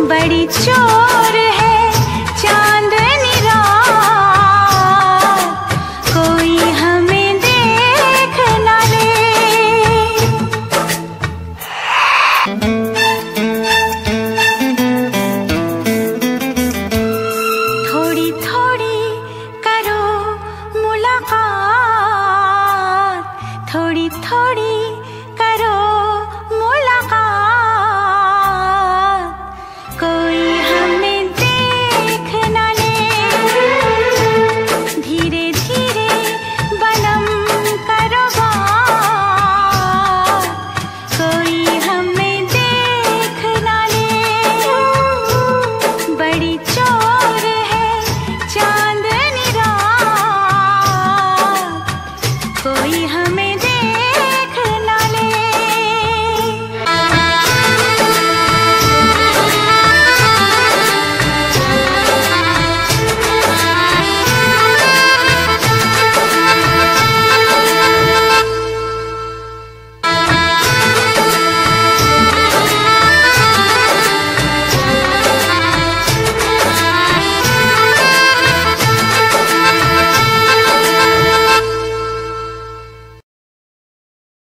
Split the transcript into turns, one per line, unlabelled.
बड़ी चोर है, चांदनी रात। कोई हमें देख ना ले। थोड़ी थोड़ी करो मुलाकात। थोड़ी थोड़ी करो कोई हमें